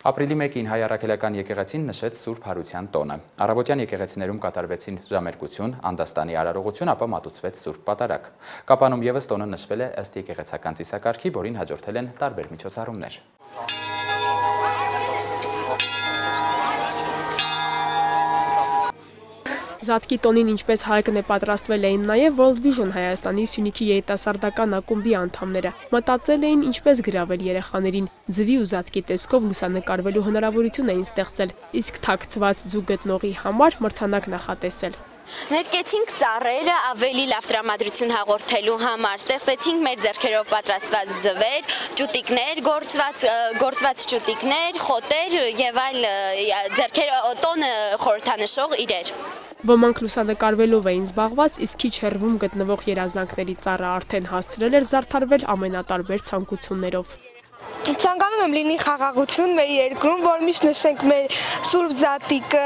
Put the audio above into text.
Ապրիլի 1-ին հայ առաքելական եկեղեցին նշեց Սուրբ Հարության տոնը։ Առավոտյան եկեղեցիներում կատարվեցին ժամերկություն, անդաստանի արարողություն, ապա մատուցվեց Սուրբ Պատարագ։ Կապանում եւս տոնը նշվել է ըստ եկեղեցական ծիսակարգի, որին հաջորդել են տարբեր միջոցառումներ։ Զատկի տոնին ինչպես հայկն է պատրաստվել էին նաև World Vision Հայաստանի Սյունիքի երիտասարդական ակումբի անդամները։ Մտածել էին ինչպես գրավել երեխաներին։ Ձվի ու զատկի տեսքով լուսանկարվելու հնարավորություն էին ստեղծել, իսկ թաքցված ձու գտնողի համար մրցանակ նախատեսել։ Ներկեցինք ծառերը ավելի լավ տրամադրություն հաղորդելու համար, ստեղծեցինք մեր ձեռքերով պատրաստված ձվեր, ճուտիկներ, գործված գործված ճուտիկներ, խոտեր եւ այլ ձեռքեր տոնը խորհրդանշող իրեր։ Ոմանք լուսանկարվելով էին զբաղված, իսկ քիչ հեռվում գտնվող երազանքների ծառը արդեն հասցրել էր զարդարվել ամենատարբեր ցանկություններով։ Ցանկանում եմ լինի խաղաղություն մեր երկրում, որ միշտ նշենք մեր սուրբ զատիկը,